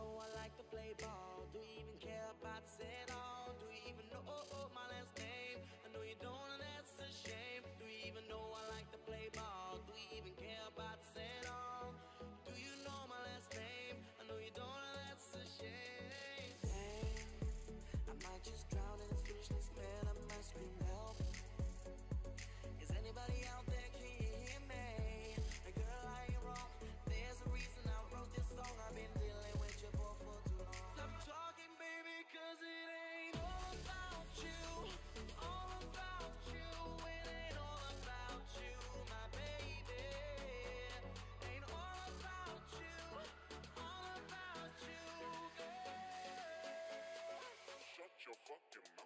know I like to play ball. Do you even care about sex? fucking